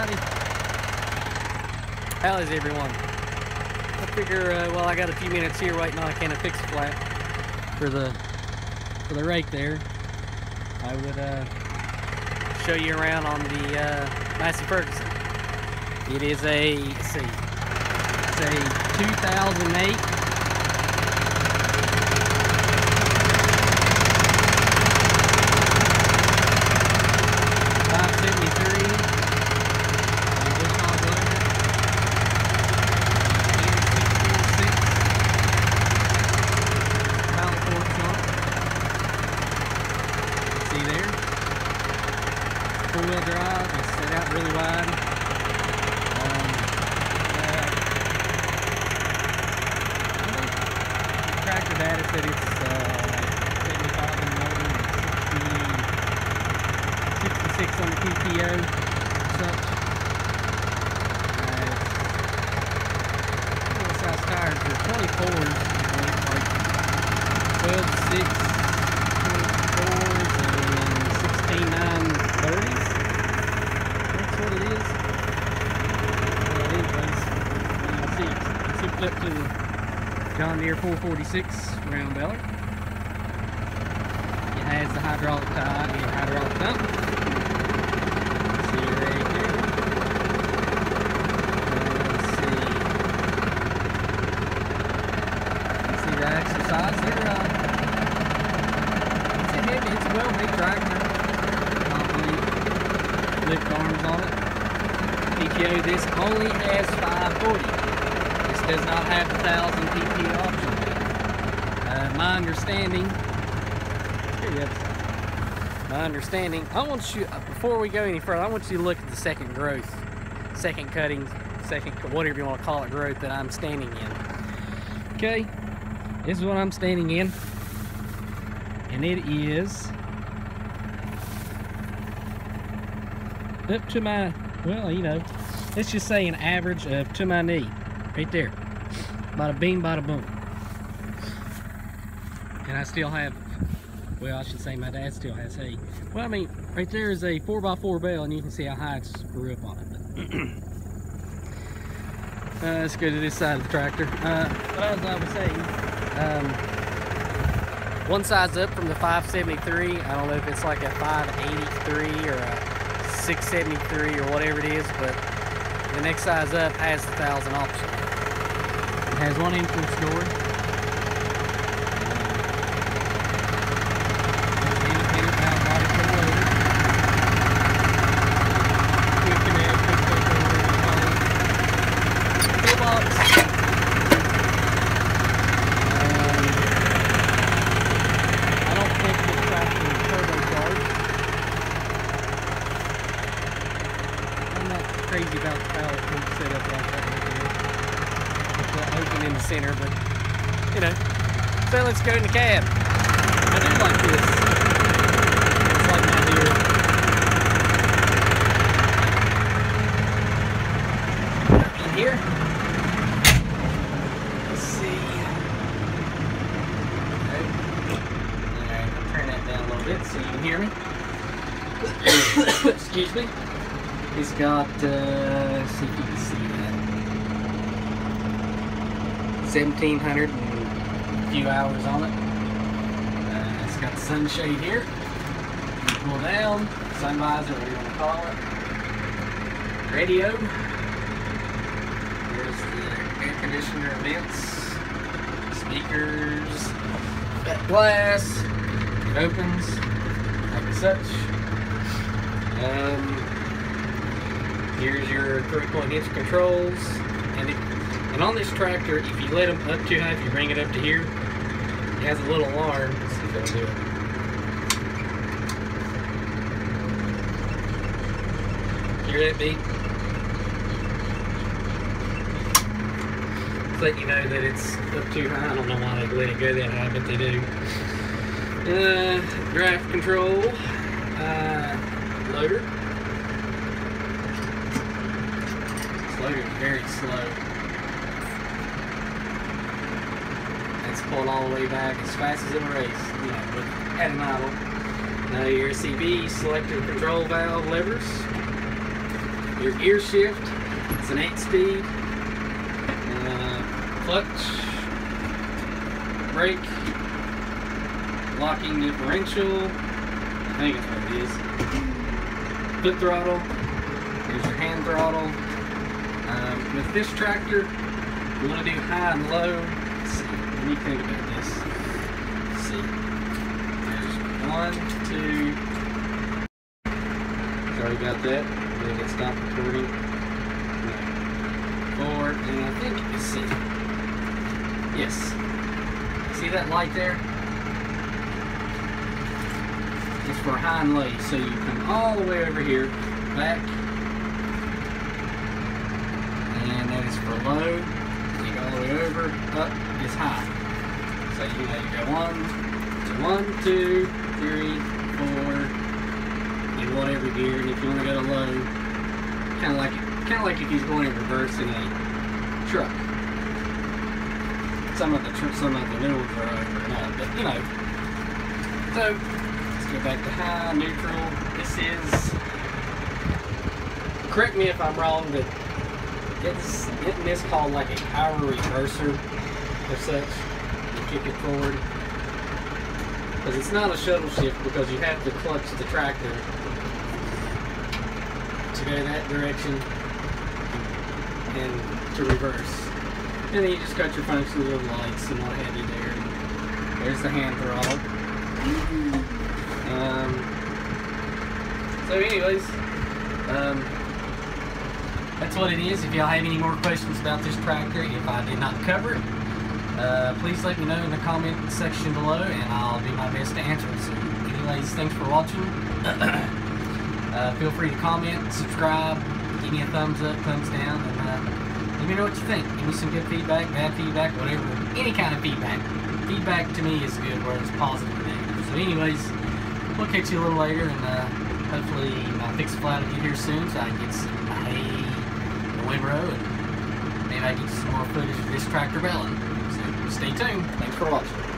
Howdy. How is everyone? I figure, uh, well, I got a few minutes here right now. I can of fix flat for the for the rake there. I would uh, show you around on the uh, Massey Ferguson. It is a, see, it's a 2008 four-wheel drive. It's set out really wide. Um, uh, tractor data it's uh, 75 in motor and 60, 66 on the PTO and such. Uh, size tires. They're 24s, like 12 to 6. 24s and 16 9 30s. That's what it is. Well, anyways, you see, up to the John Deere 446 round baler. It has the hydraulic tie and hydraulic pump. Uh, see. The exercise there. Uh, it's a heavy, lift arms on it. PTO, this only has 540. Does not have the 1000 PTO option. Uh, my understanding, my understanding, I want you, uh, before we go any further, I want you to look at the second growth, second cutting, second, whatever you want to call it, growth that I'm standing in. Okay, this is what I'm standing in. And it is up to my, well, you know, let's just say an average of to my knee, right there. Bada bing, bada boom. And I still have, well, I should say my dad still has hay. Well, I mean, right there is a 4x4 bale, and you can see how high it's grew up on it. uh, let's go to this side of the tractor. Uh, as I was saying, um, one size up from the 573. I don't know if it's like a 583 or a 673 or whatever it is, but the next size up has the 1000 option. It has one entrance door. There's the independent valve body for the loader. Quick connect, quick takeover, toolbox. Um, I don't think this tractor is turbocharged. I'm not crazy about how it's set up like that open in the center, but you know. So let's go in the cab. I do like this. It's like my here. Let's see. I'll turn that down a little bit so you can hear me. Excuse me. He's got, uh, see if you can see that. 1700 and a few hours on it. Uh, it's got sunshade here. You pull down, sun visor, whatever you want to call it. Radio. There's the air conditioner vents, speakers, that glass. It opens like such. Um, here's your three-point hitch controls, and it, and on this tractor, if you let them up too high, if you bring it up to here, it has a little alarm. Let's see if I can do it. Hear that beep? It's letting you know that it's up too high. I don't know why they let it go that high, but they do. Uh, draft control, uh, loader. Is very slow. It's pulled all the way back as fast as in a race, you know, with at an idle. Now your CB selector control valve levers. Your gear shift, it's an 8-speed. Uh, clutch, brake, locking differential. I think that's what it is. Foot throttle. Here's your hand throttle. Um, with this tractor, you want to do high and low. Let's see. Let me think about this. Let's see. There's one, two. Sorry about that. Did it stop recording? Four, and I think let's see. Yes. See that light there? It's for high and low. So you come all the way over here, back, and that is for low. You go all the way over, up is high. So you you go one, to one, two, three, four, in whatever gear. And if you want to go to low, kind of like kind of like if he's going in reverse in a truck. Some of the tr- some of the new ones are over and but you know. So let's go back to high, neutral. This is. Correct me if I'm wrong, but it's isn't this called like a power reverser or such? You kick it forward. Because it's not a shuttle shift because you have to clutch the tractor to go that direction and to reverse. And then you just got your function little lights and what have you there. There's the hand throttle. Um, so anyways, um, that's what it is. If y'all have any more questions about this tractor, if I did not cover it, uh, please let me know in the comment section below and I'll do my best to answer it. So anyways, thanks for watching. uh, feel free to comment, subscribe, give me a thumbs up, thumbs down, and uh, let me know what you think. Give me some good feedback, bad feedback, whatever, any kind of feedback. Feedback to me is good, whether it's positive negative. So anyways, we'll catch you a little later and uh, hopefully my fix flat will get here soon so I can get some hay and maybe I get some more footage of this tractor belling. So stay tuned. Thanks for watching.